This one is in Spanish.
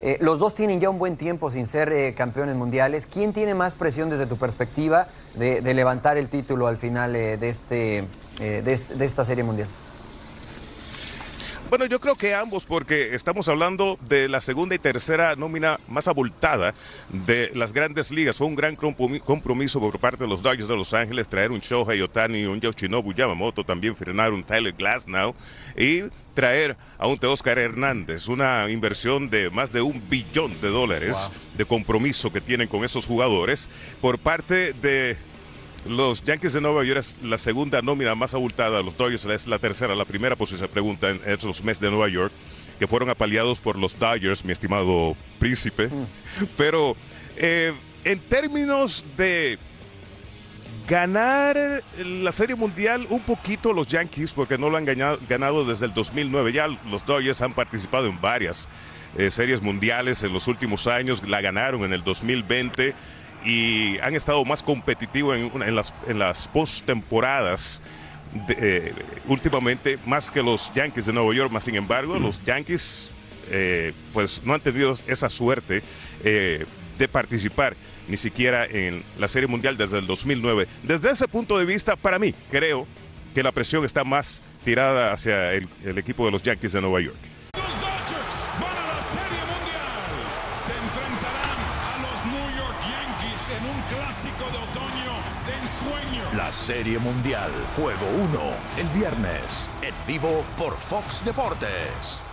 Eh, los dos tienen ya un buen tiempo sin ser eh, campeones mundiales. ¿Quién tiene más presión desde tu perspectiva de, levantar el título al final eh, de, este, de, esta serie mundial? Bueno, yo creo que ambos, porque estamos hablando de la segunda y tercera nómina más abultada de las grandes ligas. Fue un gran compromiso por parte de los Dodgers de Los Ángeles traer un Shohei Otani, un Yoshinobu Yamamoto, también frenar un Tyler Glasnow y traer a un Teóscar Hernández, una inversión de más de un billón de dólares de compromiso que tienen con esos jugadores por parte de los Yankees de Nueva York es la segunda nómina más abultada, los Dodgers es la tercera, la primera, pues se pregunta en esos meses de Nueva York, que fueron apaleados por los Dodgers, mi estimado príncipe. Mm. Pero eh, en términos de ganar la Serie Mundial un poquito los Yankees, porque no lo han ganado, desde el 2009. Ya los Dodgers han participado en varias eh, series mundiales en los últimos años, la ganaron en el 2020 y han estado más competitivos en, las, en las postemporadas. Eh, últimamente más que los Yankees de Nueva York, más sin embargo, los Yankees eh, pues no han tenido esa suerte de participar ni siquiera en la Serie Mundial desde el 2009. Desde ese punto de vista, para mí, creo que la presión está más tirada hacia el, equipo de los Yankees de Nueva York. Los Dodgers van a la Serie Mundial. Se enfrentarán a los New York Yankees en un clásico de otoño de ensueño. La Serie Mundial, juego 1, el viernes, en vivo por Fox Deportes.